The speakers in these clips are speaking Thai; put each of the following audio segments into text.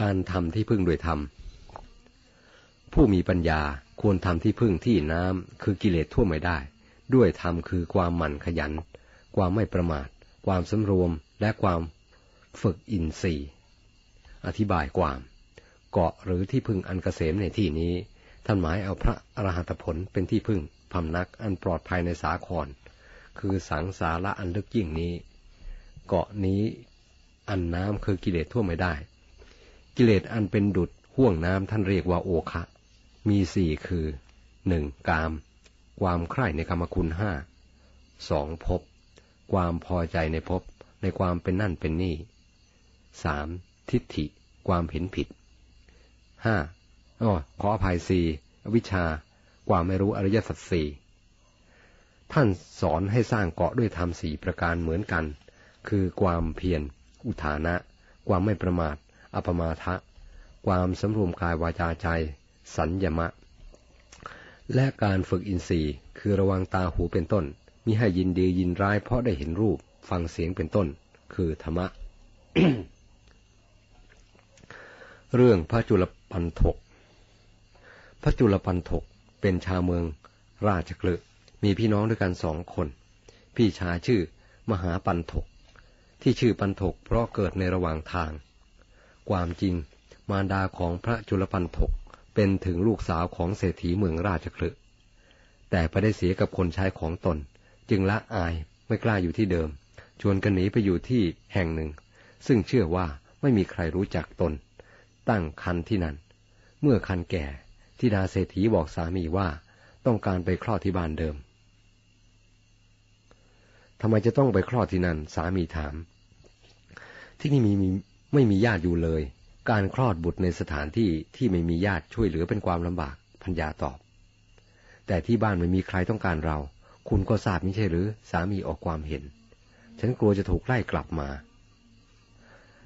การทำที่พึ่งโดยธรรม ผู้มีปัญญาควรทำที่พึ่งที่น้ำคือกิเลสทั่วไม่ได้ ด้วยธรรมคือความหมั่นขยัน ความไม่ประมาท ความสำรวมและความฝึกอินทรีย์ อธิบายความ เกาะหรือที่พึ่งอันเกษมในที่นี้ท่านหมายเอาพระอรหัตผลเป็นที่พึ่งพำนักอันปลอดภัยในสาคร คือสังสาระอันลึกยิ่งนี้ เกาะนี้อันน้ำคือกิเลสทั่วไม่ได้ กิเลสอันเป็นดุดห่วงน้ำท่านเรียกว่าโอคะมีสี่คือหนึ่งกาม ความใคร่ในกรรมคุณห้าสองภพความพอใจในภพในความเป็นนั่นเป็นนี่สามทิฏฐิ ความเห็นผิดห้าอ๋อขออภัยสี่วิชา ความไม่รู้อริยสัจสี่ท่านสอนให้สร้างเกาะด้วยธรรมสี่ประการเหมือนกัน คือความเพียร อุทานะ ความไม่ประมาท อปมาทะ ความสำรวมกายวาจาใจ สัญญมะ และการฝึกอินทรีย์ คือระวังตาหูเป็นต้นมิให้ยินดียินร้ายเพราะได้เห็นรูปฟังเสียงเป็นต้น คือธรรมะ เรื่องพระจุลปันถก พระจุลปันถกเป็นชาวเมืองราชกฤห์มีพี่น้องด้วยกันสองคน พี่ชายชื่อมหาปันถก ที่ชื่อปันถกเพราะเกิดในระหว่างทาง ความจริง มารดาของพระจุลปันถกเป็นถึงลูกสาวของเศรษฐีเมืองราชคลึแต่ไปได้เสียกับคนใช้ของตน จึงละอายไม่กล้าอยู่ที่เดิม ชวนกันหนีไปอยู่ที่แห่งหนึ่ง ซึ่งเชื่อว่าไม่มีใครรู้จักตน ตั้งคันที่นั่น เมื่อคันแก่ที่ดาเศรษฐีบอกสามีว่าต้องการไปคลอดที่บ้านเดิมทำไมจะต้องไปคลอดที่นั่นสามีถาม ที่นี่มีมี ไม่มีญาติอยู่เลย การคลอดบุตรในสถานที่ที่ไม่มีญาติช่วยเหลือเป็นความลำบากพัญญาตอบ แต่ที่บ้านไม่มีใครต้องการเรา คุณก็ทราบไม่ใช่หรือ สามีออกความเห็น ฉันกลัวจะถูกไล่กลับมา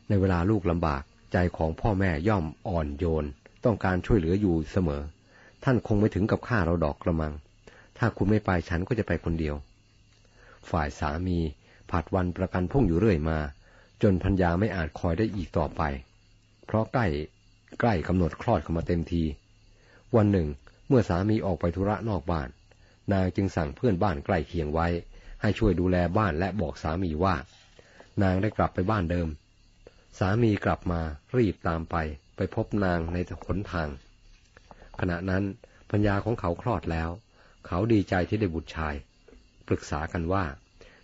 ในเวลาลูกลำบากใจของพ่อแม่ย่อมอ่อนโยน ต้องการช่วยเหลืออยู่เสมอ ท่านคงไม่ถึงกับฆ่าเราดอกกระมัง ถ้าคุณไม่ไปฉันก็จะไปคนเดียว ฝ่ายสามีผัดวันประกันพุ่งอยู่เรื่อยมา จนพัญญาไม่อาจคอยได้อีกต่อไป เพราะใกล้ใกล้กำหนดคลอดเข้ามาเต็มที วันหนึ่ง เมื่อสามีออกไปธุระนอกบ้าน นางจึงสั่งเพื่อนบ้านใกล้เคียงไว้ ให้ช่วยดูแลบ้านและบอกสามีว่า นางได้กลับไปบ้านเดิม สามีกลับมารีบตามไป ไปพบนางในขนทาง ขณะนั้นปัญญาของเขาคลอดแล้ว เขาดีใจที่ได้บุตรชาย ปรึกษากันว่า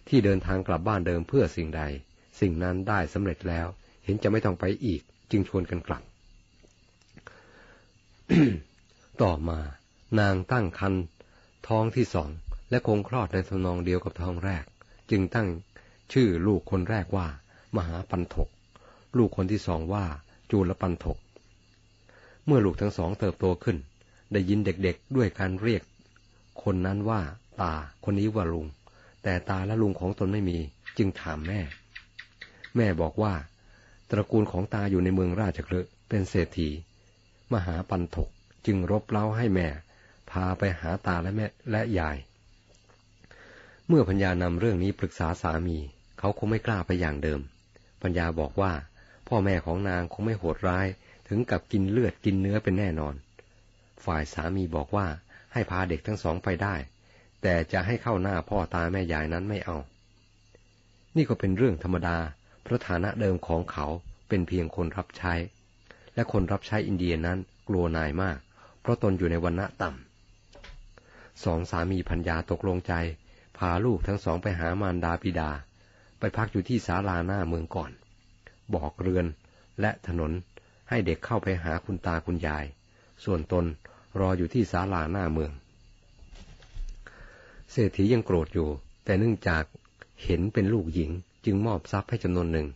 ที่เดินทางกลับบ้านเดิมเพื่อสิ่งใด สิ่งนั้นได้สำเร็จแล้ว เห็นจะไม่ต้องไปอีก จึงชวนกันกลับ ต่อมานางตั้งคันท้องที่สองและคงคลอดในทนองเดียวกับท้องแรก จึงตั้งชื่อลูกคนแรกว่า มหาปันถก ลูกคนที่สองว่า จูลปันถก เมื่อลูกทั้งสองเติบโตขึ้น ได้ยินเด็กๆด้วยการเรียก คนนั้นว่าตาคนนี้ว่าลุง แต่ตาและลุงของตนไม่มี จึงถามแม่ แม่บอกว่า ตระกูลของตาอยู่ในเมืองราชคลึเป็นเศรษฐี มหาปันถกจึงรบเล้าให้แม่ พาไปหาตาและแม่และยาย เมื่อพัญญานำเรื่องนี้ปรึกษาสามี เขาคงไม่กล้าไปอย่างเดิมพัญญาบอกว่า พ่อแม่ของนางคงไม่โหดร้ายถึงกับกินเลือดกินเนื้อเป็นแน่นอน ฝ่ายสามีบอกว่าให้พาเด็กทั้งสองไปได้ แต่จะให้เข้าหน้าพ่อตาแม่ยายนั้นไม่เอา นี่ก็เป็นเรื่องธรรมดา เพราะฐานะเดิมของเขาเป็นเพียงคนรับใช้ และคนรับใช้อินเดียนั้นกลัวนายมาก เพราะตนอยู่ในวันณะต่ำสองสามีพัญญาตกลงใจ พาลูกทั้งสองไปหามารดาปิดา ไปพักอยู่ที่ศาลาหน้าเมืองก่อน บอกเรือนและถนนให้เด็กเข้าไปหาคุณตาคุณยาย ส่วนตนรออยู่ที่ศาลาหน้าเมือง เศรษฐียังโกรธอยู่ แต่เนื่องจากเห็นเป็นลูกหญิง จึงมอบทรัพย์ให้จำนวนหนึ่ง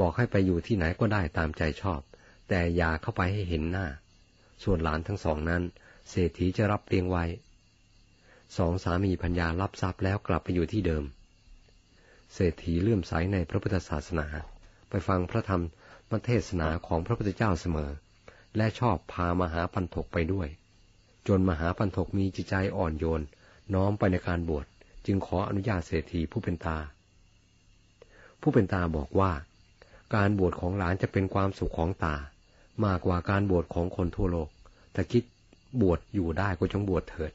บอกให้ไปอยู่ที่ไหนก็ได้ตามใจชอบ แต่อย่าเข้าไปให้เห็นหน้า ส่วนหลานทั้งสองนั้น เศรษฐีจะรับเลี้ยงไว้ สองสามีพัญญารับทรัพย์แล้วกลับไปอยู่ที่เดิม เศรษฐีเลื่อมใสในพระพุทธศาสนา ไปฟังพระธรรมมเทศนาของพระพุทธเจ้าเสมอ และชอบพามหาปันถกไปด้วย จนมหาปันถกมีจิตใจอ่อนโยน น้อมไปในการบวชจึงขออนุญาตเศรษฐีผู้เป็นตา ผู้เป็นตาบอกว่า การบวชของหลานจะเป็นความสุขของตา มากกว่าการบวชของคนทั่วโลก แต่คิดบวชอยู่ได้ก็จงบวชเถิด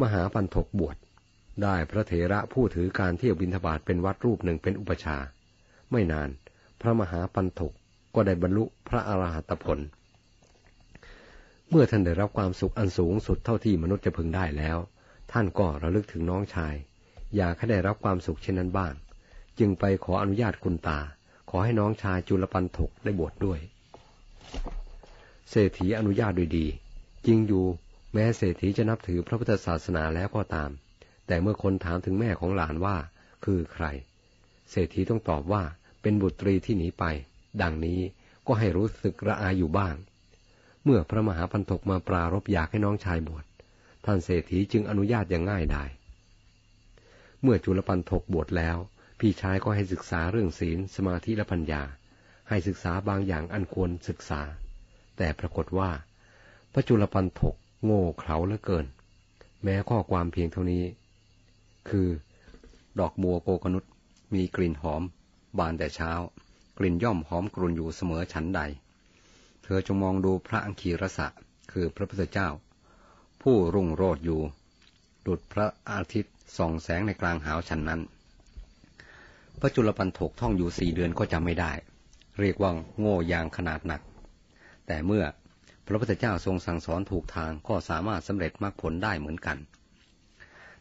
มหาปันถกบวชได้พระเถระผู้ถือการเที่ยวบินทบาทเป็นวัดรูปหนึ่งเป็นอุปชา ไม่นาน พระมหาปันถกก็ได้บรรลุพระอรหัตผล เมื่อท่านได้รับความสุขอันสูงสุดเท่าที่มนุษย์จะพึงได้แล้ว ท่านก็ระลึกถึงน้องชาย อยากให้ได้รับความสุขเช่นนั้นบ้าง จึงไปขออนุญาตคุณตา ขอให้น้องชายจุลปันถกได้บวชดด้วย เศรษฐีอนุญาตด้วยดี จริงอยู่แม้เศรษฐีจะนับถือพระพุทธศาสนาแล้วก็ตาม แต่เมื่อคนถามถึงแม่ของหลานว่า คือใคร เศรษฐีต้องตอบว่าเป็นบุตรีที่หนีไป ดังนี้ก็ให้รู้สึกระอาอยู่บ้าง เมื่อพระมหาพันธกมาปรารบอยากให้น้องชายบวชท่านเศรษฐีจึงอนุญาตอย่างง่ายดายเมื่อจุลปันธกบวชแล้ว พี่ชายก็ให้ศึกษาเรื่องศีลสมาธิและปัญญา ให้ศึกษาบางอย่างอันควรศึกษา แต่ปรากฏว่า พระจุลปันธกโง่เขลาเหลือเกิน แม้ข้อความเพียงเท่านี้ คือดอกบัวโกกนุษมีกลิ่นหอม บานแต่เช้า กลิ่นย่อมหอมกรุ่นอยู่เสมอฉันใด เธอจงมองดูพระอังคีรสะคือพระพุทธเจ้า ผู้รุ่งโรดอยู่ดุดพระอาทิตย์ส่องแสงในกลางหาวฉันนั้น ระจุลปันถกท่องอยู่สี่เดือนก็จำไม่ได้ เรียกว่าโง่ยางขนาดหนัก แต่เมื่อพระพุทธเจ้าทรงสั่งสอนถูกทางก็สามารถสำเร็จมรรคผลได้เหมือนกัน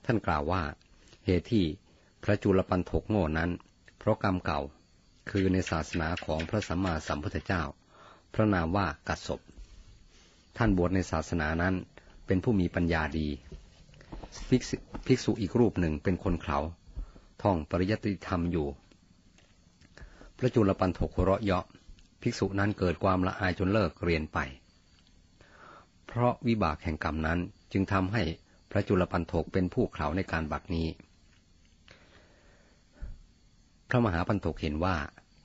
ท่านกล่าวว่าเหตุที่พระจุลปันถกโง่นั้น เพราะกรรมเก่าคือในศาสนาของพระสัมมาสัมพุทธเจ้า พระนามว่ากัดศพท่านบวชในศาสนานั้นเป็นผู้มีปัญญาดี ภิกษุอีกรูปหนึ่งเป็นคนเขา ท่องปริยัติธรรมอยู่ พระจุลปันถกหัวเราะเยาะ ภิกษุนั้นเกิดความละอายจนเลิกเรียนไป เพราะวิบากแห่งกรรมนั้นจึงทำให้พระจุลปันถกเป็นผู้เขาในการบัดนี้ พระมหาปันโถกเห็นว่า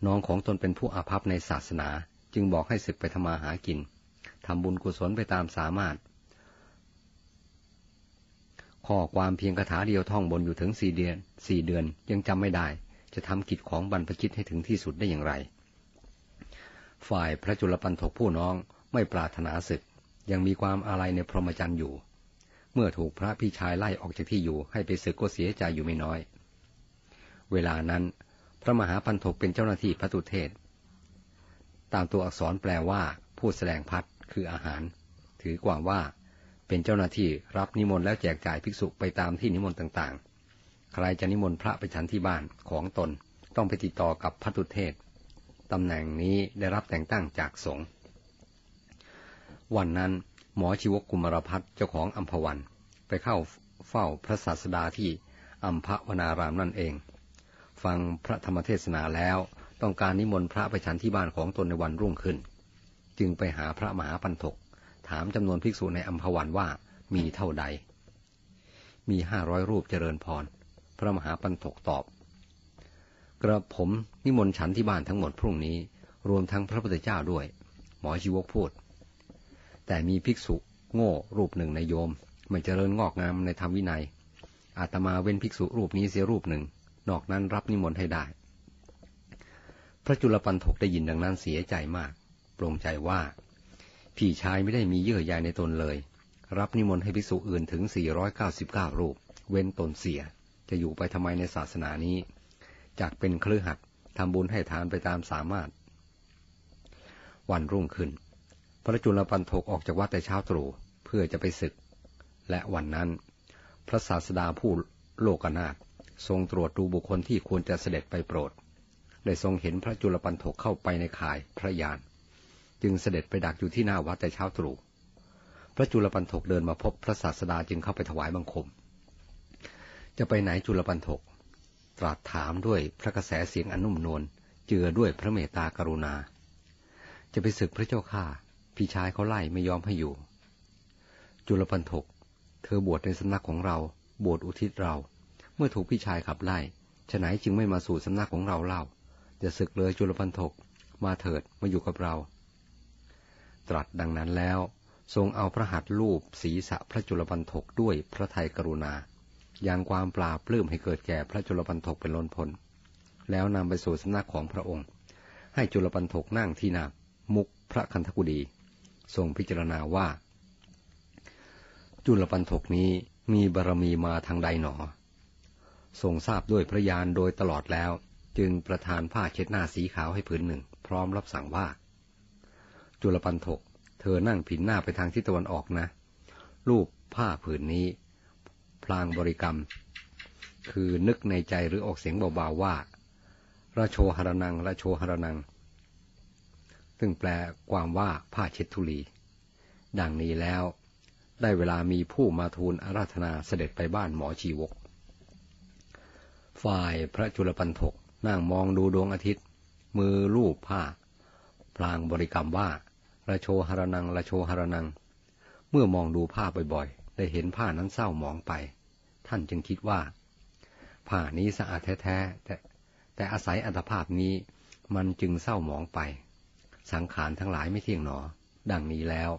น้องของตนเป็นผู้อาภัพในศาสนา จึงบอกให้ศึกไปทำมาหากินทำบุญกุศลไปตามสามารถ ข้อความเพียงคาถาเดียวท่องบนอยู่ถึงสี่เดือนสี่เดือนยังจำไม่ได้ จะทำกิจของบรรพชิตให้ถึงที่สุดได้อย่างไร ฝ่ายพระจุลปันถกผู้น้องไม่ปรารถนาศึก ยังมีความอาลัยในพรหมจรรย์อยู่ เมื่อถูกพระพี่ชายไล่ออกจากที่อยู่ให้ไปศึกก็เสียใจอยู่ไม่น้อย เวลานั้น พระมหาพันธกเป็นเจ้าหน้าที่พระตุเทศ ตามตัวอักษรแปลว่า ผู้แสดงพัดคืออาหาร ถือกว่าว่า เป็นเจ้าหน้าที่รับนิมนต์แล้วแจกจ่ายภิกษุไปตามที่นิมนต์ต่างๆ ใครจะนิมนต์พระไปฉันที่บ้านของตนต้องไปติดต่อกับพระตุเทศตำแหน่งนี้ได้รับแต่งตั้งจากสงฆ์วันนั้นหมอชีวกุมารพัฒเจ้าของอัมพวัน ไปเข้าเฝ้าพระศาสดาที่อัมพวนารามนั่นเอง ฟังพระธรรมเทศนาแล้วต้องการนิมนต์พระไปฉันที่บ้านของตนในวันรุ่งขึ้น จึงไปหาพระมหาปันถก ถามจำนวนภิกษุในอัมพวันว่ามีเท่าใด มีห้าร้อยรูปเจริญพร พระมหาปันถกตอบ กระผมนิมนต์ฉันที่บ้านทั้งหมดพรุ่งนี้ รวมทั้งพระพุทธเจ้าด้วย หมอชีวกพูด แต่มีภิกษุโง่รูปหนึ่งในโยม ไม่เจริญงอกงามในธรรมวินัย อาตมาเว้นภิกษุรูปนี้เสียรูปหนึ่ง นอกนั้นรับนิมนต์ให้ได้ พระจุลปันถกได้ยินดังนั้นเสียใจมาก ปรงใจว่า พี่ชายไม่ได้มีเยื่อใยในตนเลย รับนิมนต์ให้ภิกษุอื่นถึง 499 รูป เว้นตนเสีย จะอยู่ไปทำไมในศาสนานี้ จากเป็นครือหัดทำบุญให้ทานไปตามสามารถ วันรุ่งขึ้น พระจุลปันถกออกจากวัดแต่เช้าตรู่เพื่อจะไปศึก และวันนั้น พระศาสดาผู้โลกนาถทรงตรวจดูบุคคลที่ควรจะเสด็จไปโปรด ได้ทรงเห็นพระจุลปันถกเข้าไปในข่ายพระยาน จึงเสด็จไปดักอยู่ที่หน้าวัดแต่เช้าตรู่พระจุลปันถกเดินมาพบพระศาสดาจึงเข้าไปถวายบังคม จะไปไหนจุลปันถก ตรัสถามด้วยพระกระแสเสียงอนุ่มนวลเจือด้วยพระเมตตากรุณา จะไปศึกพระเจ้าข้าพี่ชายเขาไล่ไม่ยอมให้อยู่ จุลปันถก เธอบวชในสำนักของเรา บวชอุทิศเรา เมื่อถูกพี่ชายขับไล่ฉไหนจึงไม่มาสู่สำนักของเราเล่า จะศึกเลยจุลพันธกมาเถิดมาอยู่กับเรา ตรัสดังนั้นแล้ว ทรงเอาพระหัตถ์รูปศีรษะพระจุลพันธกด้วยพระทัยกรุณา อย่างความปราปลื้มให้เกิดแก่พระจุลพันธกเป็นล้นพ้นแล้วนำไปสู่สำนักของพระองค์ ให้จุลพันธกนั่งที่นามุกพระคันธกุดี ทรงพิจารณาว่า จุลปันถกนี้มีบารมีมาทางใดหนอ ทรงทราบด้วยพระยานโดยตลอดแล้ว จึงประทานผ้าเช็ดหน้าสีขาวให้ผืนหนึ่ง พร้อมรับสั่งว่า จุลปันถก เธอนั่งผินหน้าไปทางทิศตะวันออกนะ รูปผ้าผืนนี้ พลางบริกรรม คือนึกในใจหรือออกเสียงเบาๆว่าระโชหรนังระโชหรนัง ซึ่งแปลความว่าผ้าเช็ดทุลี ดังนี้แล้ว ได้เวลามีผู้มาทูลอาราธนาเสด็จไปบ้านหมอชีวก ฝ่ายพระจุลปันถกนั่งมองดูดวงอาทิตย์ มือลูบผ้า พลางบริกรรมว่า ระโชหรนังระโชหรนัง เมื่อมองดูผ้าบ่อยๆ ได้เห็นผ้านั้นเศร้าหมองไป ท่านจึงคิดว่า ผ้านี้สะอาดแท้ๆแต่แต่อาศัยอัตภาพนี้มันจึงเศร้าหมองไป สังขารทั้งหลายไม่เที่ยงหนอ ดังนี้แล้ว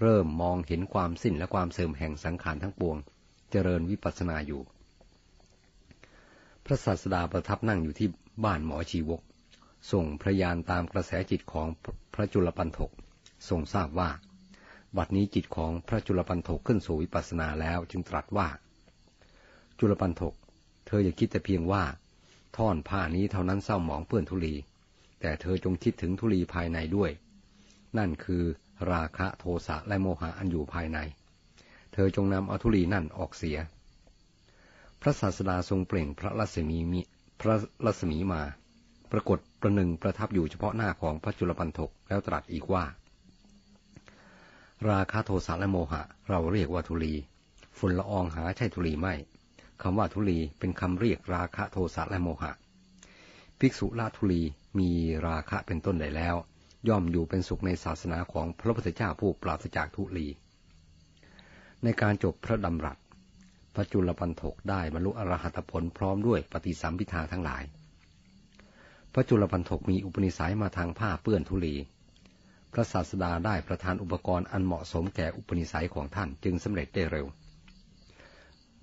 เริ่มมองเห็นความสิ้นและความเสื่อมแห่งสังขารทั้งปวง เจริญวิปัสสนาอยู่ พระศาสดาประทับนั่งอยู่ที่บ้านหมอชีวก ส่งพระยานตามกระแสจิตของพระจุลปันถก ทรงทราบว่า บัดนี้จิตของพระจุลปันถกขึ้นสู่วิปัสสนาแล้วจึงตรัสว่า จุลปันถก เธออย่าคิดแต่เพียงว่า ท่อนผ้านี้เท่านั้นเศร้าหมองเปื้อนทุลี แต่เธอจงคิดถึงทุลีภายในด้วย นั่นคือราคะโทสะและโมหะอันอยู่ภายใน เธอจงนำเอาทุลีนั่นออกเสีย พระศาสดาทรงเปล่งพระรัศมีมีพระรัศมีมา ปรากฏประหนึ่งประทับอยู่เฉพาะหน้าของพระจุลปันถกแล้วตรัสอีกว่า ราคะโทสะและโมหะ เราเรียกว่าทุลีฝุ่นละอองหาใช่ทุลีไม่คำว่าทุลีเป็นคำเรียกราคะโทสะและโมหะ ภิกษุละทุลีมีราคะเป็นต้นได้แล้ว ย่อมอยู่เป็นสุขในศาสนาของพระพุทธเจ้าผู้ปราศจากทุลี ในการจบพระดำรัสพระจุลปันถกได้บรรลุอรหัตผลพร้อมด้วยปฏิสัมพิทาทั้งหลาย พระจุลปันถกมีอุปนิสัยมาทางผ้าเปื้อนทุลี ระศาสดาได้ประทานอุปกรณ์อันเหมาะสมแก่อุปนิสัยของท่านจึงสำเร็จได้เร็ว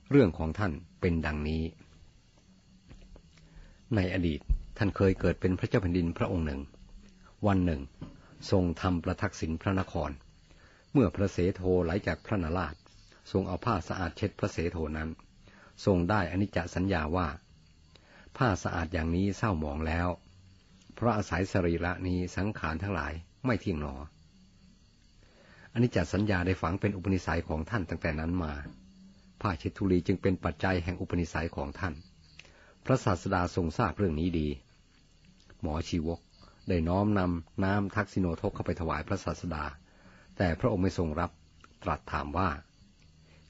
เรื่องของท่านเป็นดังนี้ ในอดีตท่านเคยเกิดเป็นพระเจ้าแผ่นดินพระองค์หนึ่ง วันหนึ่ง ทรงทำประทักษิณพระนคร เมื่อพระเสโทไหลจากพระนาราช ทรงเอาผ้าสะอาดเช็ดพระเสโทนั้น ทรงได้อนิจจสัญญาว่า ผ้าสะอาดอย่างนี้เศร้าหมองแล้ว เพราะอาศัยสรีระนี้สังขารทั้งหลาย ไม่เที่ยงหนออันิจจสัญญาได้ฝังเป็นอุปนิสัยของท่านตั้งแต่นั้นมา ผ้าเช็ดทุลีจึงเป็นปัจจัยแห่งอุปนิสัยของท่าน พระศาสดาทรงทราบเรื่องนี้ดี หมอชีวกได้น้อมนำน้ำทักษิโนทกเข้าไปถวายพระศาสดา แต่พระองค์ไม่ทรงรับ ตรัสถามว่า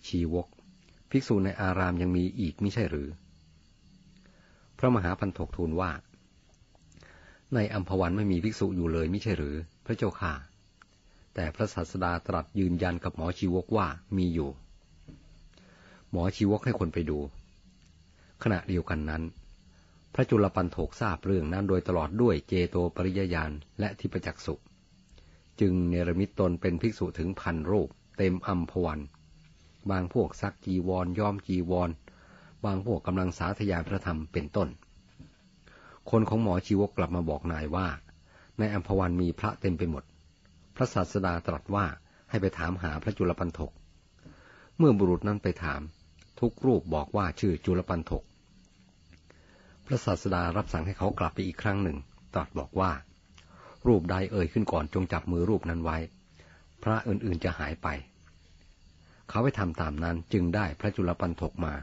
ชีวก ภิกษุในอารามยังมีอีกไม่ใช่หรือ พระมหาพันถกทูลว่า ในอัมพวันไม่มีภิกษุอยู่เลยไม่ใช่หรือ พระเจ้าค่ะ แต่พระศาสดาตรัสยืนยันกับหมอชีวกว่ามีอยู่ หมอชีวกให้คนไปดู ขณะเดียวกันนั้น พระจุลปันโถกทราบเรื่องนั้นโดยตลอดด้วยเจโตปริยญาณและทิปจักสุจึงเนรมิตตนเป็นภิกษุถึงพันรูป เต็มอัมพวัน บางพวกซักจีวรย้อมจีวร บางพวกกำลังสาธยายพระธรรมเป็นต้น คนของหมอชีวกกลับมาบอกนายว่า ในอัมพวันมีพระเต็มไปหมด พระศาสดาตรัสว่าให้ไปถามหาพระจุลปันถก เมื่อบุรุษนั้นไปถาม ทุกรูปบอกว่าชื่อจุลปันถก พระศาสดารับสั่งให้เขากลับไปอีกครั้งหนึ่ง ตรัสบอกว่า รูปใดเอ่ยขึ้นก่อนจงจับมือรูปนั้นไว้ พระอื่นๆจะหายไป เขาไปทำตามนั้นจึงได้พระจุลปันถกมา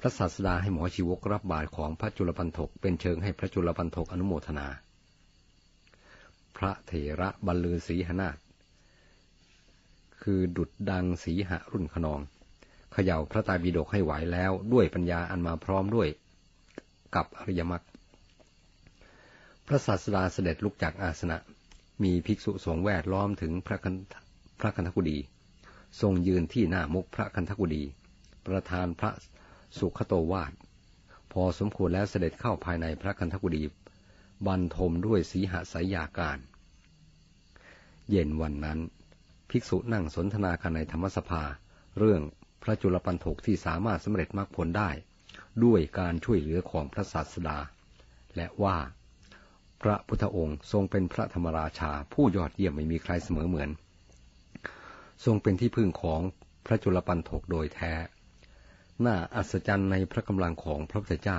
พระศาสดาให้หมอชีวกรับบาตรของพระจุลปันถกเป็นเชิงให้พระจุลปันถกอนุโมทนา ระเถระบรรลือศีหนาฏคือดุดดังสีหะรุ่นขนองเขย่าพระตาบิดกให้ไหวแล้วด้วยปัญญาอันมาพร้อมด้วยกับอริยมรรคพระศาสดาเสด็จลุกจากอาสนะ มีภิกษุสงฆ์แวดล้อมถึงพระคันพระคันธกุดี ทรงยืนที่หน้ามุกพระคันธกุดี ประธานพระสุขโตวาดพอสมควรแล้วเสด็จเข้าภายในพระคันธกุดี บรรทมด้วยสีหสายาการ เย็นวันนั้น ภิกษุนั่งสนทนากันในธรรมสภา เรื่องพระจุลปันถกที่สามารถสำเร็จมรรคผลได้ ด้วยการช่วยเหลือของพระศาสดา และว่าพพระพุทธองค์ทรงเป็นพระธรรมราชาผู้ยอดเยี่ยมไม่มีใครเสมอเหมือน ทรงเป็นที่พึ่งของพระจุลปันถกโดยแท้ น่าอัศจรรย์ในพระกำลังของพระพุทธเจ้า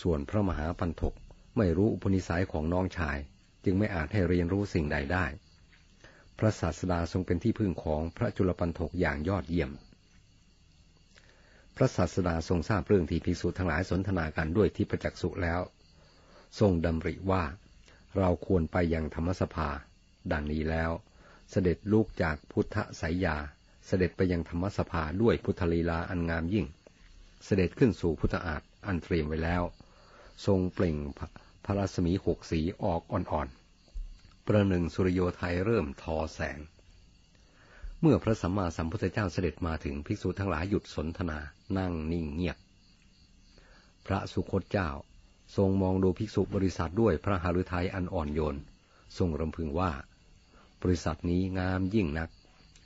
ส่วนพระมหาปันถกไม่รู้อุปนิสัยของน้องชาย จึงไม่อาจให้เรียนรู้สิ่งใดได้ พระศาสดาทรงเป็นที่พึ่งของพระจุลปันถกอย่างยอดเยี่ยม พระศาสดาทรงทราบเรื่องที่ภิกษุทั้งหลายสนทนากันด้วยที่ประจักษุแล้ว ทรงดำริว่าเราควรไปยังธรรมสภา ดังนี้แล้ว เสด็จลูกจากพุทธสายยา เสด็จไปยังธรรมสภาด้วยพุทธลีลาอันงามยิ่ง เสด็จขึ้นสู่พุทธอาฏอันเตรียมไว้แล้ว ทรงเปล่งพระรัศมีหกสีออกอ่อนๆ ประหนึ่งสุริโยไทยเริ่มทอแสง เมื่อพระสัมมาสัมพุทธเจ้าเสด็จมาถึงภิกษุทั้งหลายหยุดสนทนา นั่งนิ่งเงียบ พระสุคตเจ้าทรงมองดูภิกษุบริษัทด้วยพระหฤทัยอันอ่อนโยน ทรงรำพึงว่า บริษัทนี้งามยิ่งนัก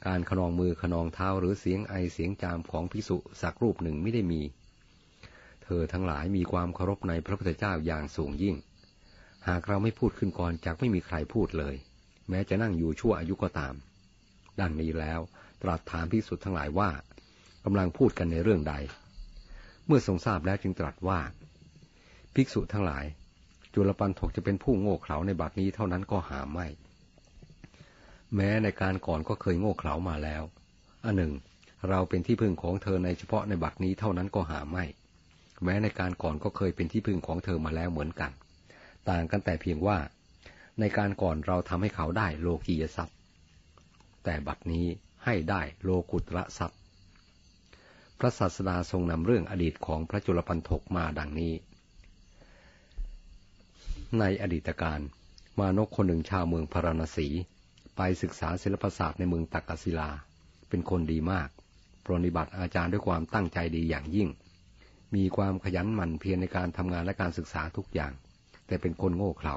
การขนองมือขนองเท้าหรือเสียงไอเสียงจามของภิกษุสักรูปหนึ่งไม่ได้มี เธอทั้งหลายมีความเคารพในพระพุทธเจ้าอย่างสูงยิ่ง หากเราไม่พูดขึ้นก่อนจากไม่มีใครพูดเลย แม้จะนั่งอยู่ชั่วอายุก็ตาม ดังนี้แล้ว ตรัสถามพิสุทธ์ทั้งหลายว่ากำลังพูดกันในเรื่องใด เมื่อทรงทราบแล้วจึงตรัสว่า ภิกษุทั้งหลาย จุลปันถกจะเป็นผู้โง่เขลาในบัดนี้เท่านั้นก็หาไม่ แม้ในการก่อนก็เคยโง่เขลามาแล้วอันหนึ่ง เราเป็นที่พึ่งของเธอในเฉพาะในบัดนี้เท่านั้นก็หาไม่ แม้ในการก่อนก็เคยเป็นที่พึ่งของเธอมาแล้วเหมือนกัน ต่างกันแต่เพียงว่า ในการก่อนเราทำให้เขาได้โลกียทรัพย์ แต่บัดนี้ให้ได้โลกุตระทรัพย์ พระศาสดาทรงนำเรื่องอดีตของพระจุลปันถกมาดังนี้ ในอดีตการ มานกคนหนึ่งชาวเมืองพาราณสี ไปศึกษาศิลปศาสตร์ในเมืองตักกศิลา เป็นคนดีมาก ปรนิบัติอาจารย์ด้วยความตั้งใจดีอย่างยิ่ง มีความขยันหมั่นเพียรในการทำงานและการศึกษาทุกอย่าง แต่เป็นคนโง่เขลา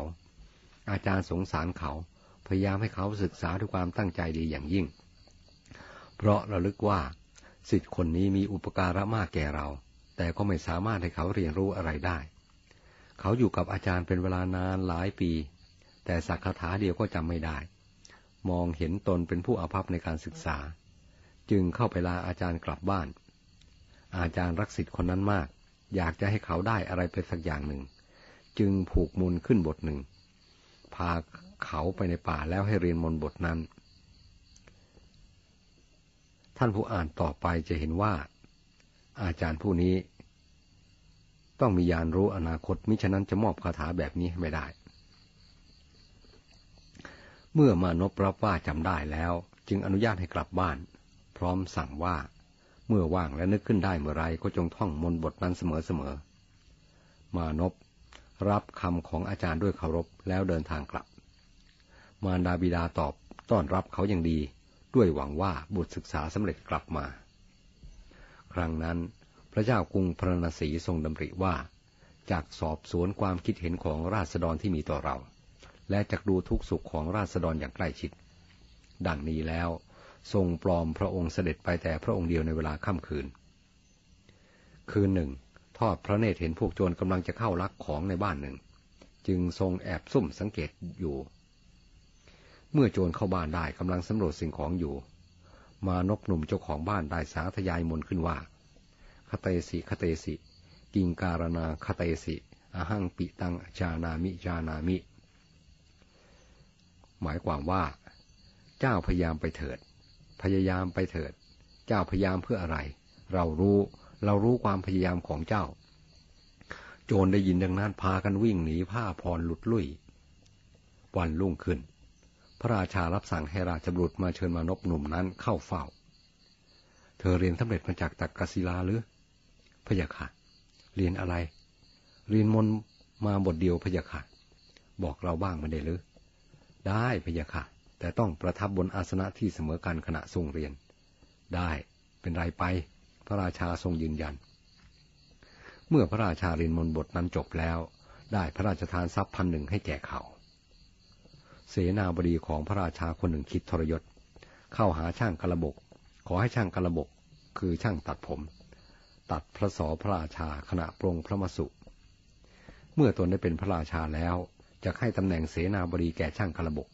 อาจารย์สงสารเขา พยายามให้เขาศึกษาด้วยความตั้งใจดีอย่างยิ่ง เพราะเระลึกว่าสิทธิ์คนนี้มีอุปการะมากแก่เรา แต่ก็ไม่สามารถให้เขาเรียนรู้อะไรได้ เขาอยู่กับอาจารย์เป็นเวลานานหลายปี แต่สักคาถาเดียวก็จำไม่ได้ มองเห็นตนเป็นผู้อภัพในการศึกษา จึงเข้าไปลาอาจารย์กลับบ้าน อาจารย์รักสิทธิ์คนนั้นมาก อยากจะให้เขาได้อะไรไปสักอย่างหนึ่ง จึงผูกมุนขึ้นบทหนึ่ง พาเขาไปในป่าแล้วให้เรียนมนบทนั้น ท่านผู้อ่านต่อไปจะเห็นว่า อาจารย์ผู้นี้ ต้องมียานรู้อนาคตมิฉะนั้นจะมอบคาถาแบบนี้ไม่ได้ เมื่อมานพรับว่าจำได้แล้ว จึงอนุญาตให้กลับบ้าน พร้อมสั่งว่าเมื่อว่างและนึกขึ้นได้เมื่อไรก็จงท่องมนบทนั้นเสมอๆ มานพ รับคำของอาจารย์ด้วยเคารพแล้วเดินทางกลับ มารดาบิดาตอบต้อนรับเขาอย่างดี ด้วยหวังว่าบุตรศึกษาสำเร็จกลับมา ครั้งนั้นพระเจ้ากรุงพระนศีทรงดำริว่าจากสอบสวนความคิดเห็นของราษฎรที่มีต่อเรา และจากดูทุกสุขของราษฎรอย่างใกล้ชิด ดังนี้แล้วทรงปลอมพระองค์เสด็จไปแต่พระองค์เดียวในเวลาค่ำคืน คืนหนึ่ง อดพระเนตรเห็นพวกโจรกำลังจะเข้าลักของในบ้านหนึ่ง จึงทรงแอบซุ่มสังเกตอยู่ เมื่อโจรเข้าบ้านได้กำลังสำรวจสิ่งของอยู่ มานพหนุ่มเจ้าของบ้านได้สาธยายมนขึ้นว่าคเตสิคเตสิ กิงการนาคเตสิอหังปิตังจานามิจานามิ หมายความว่า เจ้าพยายามไปเถิด พยายามไปเถิด เจ้าพยายามเพื่ออะไร เรารู้ เรารู้ความพยายามของเจ้า โจรได้ยินดังนั้นพากันวิ่งหนีผ้าพรหลุดลุ่ย วันรุ่งขึ้น พระราชารับสั่งให้ราชบุตรมาเชิญมานพหนุ่มนั้นเข้าเฝ้า เธอเรียนสำเร็จมาจากตักกศิลาหรือพยาค่ะ เรียนอะไร เรียนมนมาบทเดียวพยาค่ะ บอกเราบ้างไม่ได้หรือ ได้พยาค่ะ แต่ต้องประทับบนอาสนะที่เสมอกันขณะทรงเรียน ได้เป็นไรไป พระราชาทรงยืนยัน เมื่อพระราชาเรียนมนบทนั้นจบแล้ว ได้พระราชทานทรัพย์พันหนึ่งให้แก่เขา เสนาบดีของพระราชาคนหนึ่งคิดทรยศ เข้าหาช่างกระบก ขอให้ช่างกระบก คือช่างตัดผม ตัดพระสอพระราชาขณะปรงพระมสุเมื่อตนได้เป็นพระราชาแล้วจะให้ตำแหน่งเสนาบดีแก่ช่างกระบก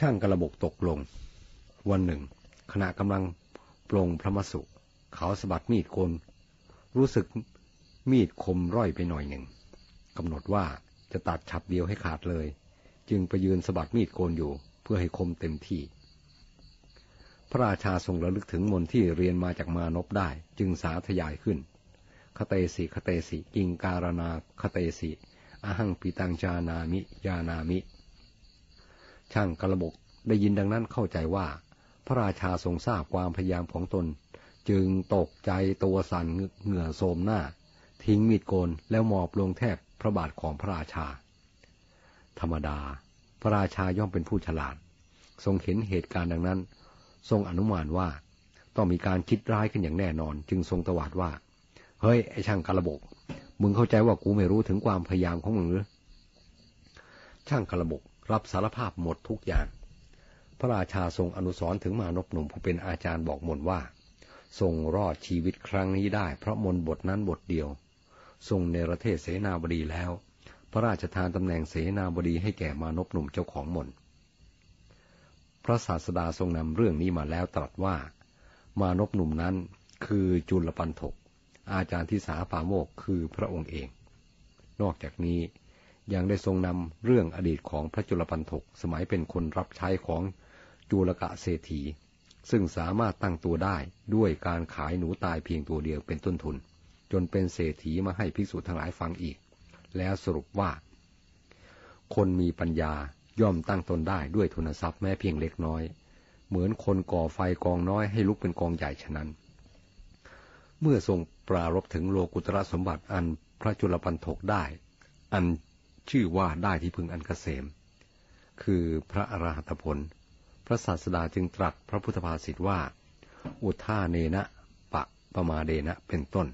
ช่างกระบกตกลง วันหนึ่ง ขณะกำลัง ปลงพระมสุ เขาสะบัดมีดโกนรู้สึกมีดคมร่อยไปหน่อยหนึ่งกำหนดว่าจะตัดฉับเดียวให้ขาดเลย จึงไปยืนสะบัดมีดโกนอยู่เพื่อให้คมเต็มที่ พระราชาทรงระลึกถึงมนที่เรียนมาจากมานพได้ จึงสาธยายขึ้น คเตสิคเตสิกิงการนาคเตสิอหังปิตังจานามิยานามิ ช่างกระบกได้ยินดังนั้นเข้าใจว่า พระราชาทรงทราบความพยายามของตน จึงตกใจตัวสั่นเหงื่อโสมหน้า ทิ้งมีดโกนแล้วหมอบลงแทบพระบาทของพระราชา ธรรมดา พระราชาย่อมเป็นผู้ฉลาด ทรงเห็นเหตุการณ์ดังนั้น ทรงอนุมานว่า ต้องมีการคิดร้ายขึ้นอย่างแน่นอน จึงทรงตวาดว่า เฮ้ย ไอช่างกระบก มึงเข้าใจว่ากูไม่รู้ถึงความพยายามของมึงหรือช่างกระบกรับสารภาพหมดทุกอย่าง พระราชาทรงอนุสรถึงมานพหนุ่มผู้เป็นอาจารย์บอกมนว่า ทรงรอดชีวิตครั้งนี้ได้ เพราะมนบทนั้นบทเดียว ทรงในระเทศเสนาบดีแล้ว พระราชทานตำแหน่งเสนาบดีให้แก่มานพหนุ่มเจ้าของมนพระศาสดาทรงนำเรื่องนี้มาแล้วตรัสว่า มานพหนุ่มนั้นคือจุลปันถก อาจารย์ที่สาปาโมกคือพระองค์เอง นอกจากนี้ยังได้ทรงนำเรื่องอดีตของพระจุลปันถกสมัยเป็นคนรับใช้ของ จุลกะเศรษฐี ซึ่งสามารถตั้งตัวได้ด้วยการขายหนูตายเพียงตัวเดียวเป็นต้นทุน จนเป็นเศรษฐีมาให้ภิกษุทั้งหลายฟังอีก แล้วสรุปว่า คนมีปัญญาย่อมตั้งตนได้ด้วยทุนทรัพย์แม้เพียงเล็กน้อย เหมือนคนก่อไฟกองน้อยให้ลุกเป็นกองใหญ่ฉะนั้น เมื่อทรงปรารบถึงโลกุตระสมบัติอันพระจุลปันถกได้ อันชื่อว่าได้ที่พึงอันกเกษม คือพระอรหัตผล พระศาสดาจึงตรัสพระพุทธภาษิตว่า อุท่าเนนะปะปะมาเดนะเป็นต้น